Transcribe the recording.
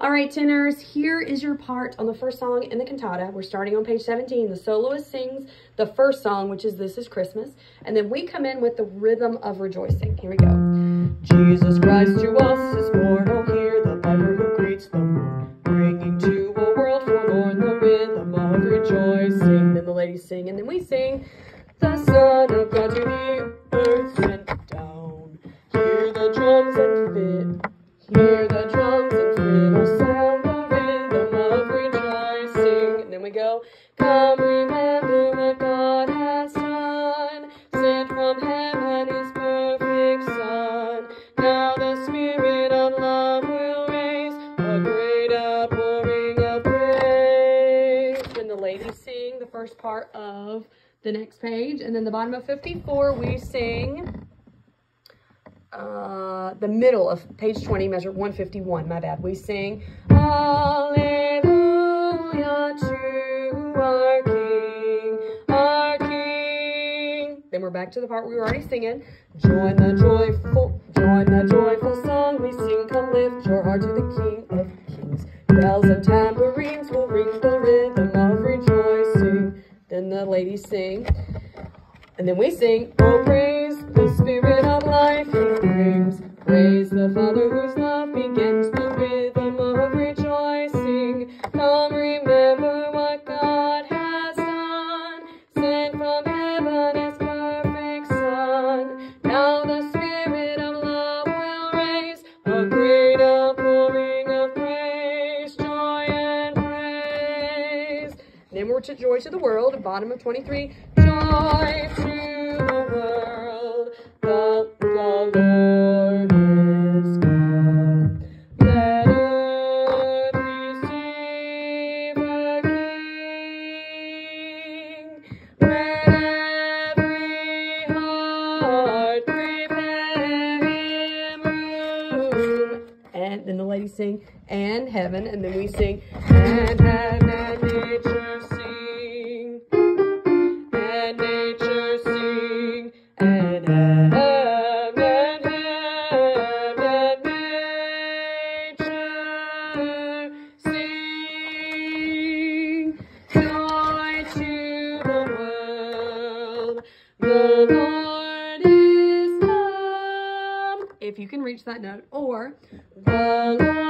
All right, tenors, here is your part on the first song in the cantata. We're starting on page 17. The soloist sings the first song, which is This is Christmas, and then we come in with the rhythm of rejoicing. Here we go. Jesus Christ to us is born, oh hear the piper who greets the morn, bringing to a world forlorn the rhythm of rejoicing. Then the ladies sing, and then we sing, the Son of God to the earth sent down. Hear the drums first part of the next page, and then the bottom of 54 we sing uh, the middle of page 20, measure 151, my bad. We sing, Hallelujah to our King, our King. Then we're back to the part we were already singing. Join the joyful, join the joyful song we sing. Come lift your heart to the King of Kings. Bells and tambourines will ring the Then the ladies sing. And then we sing, Oh, praise Then we're to Joy to the World, bottom of 23. Joy to the world, the, the Lord is come. Let earth receive a King. Let every heart prepare him room. And then the ladies sing, and heaven, and then we sing, and heaven Joy to the world, the Lord is come. If you can reach that note, or the Lord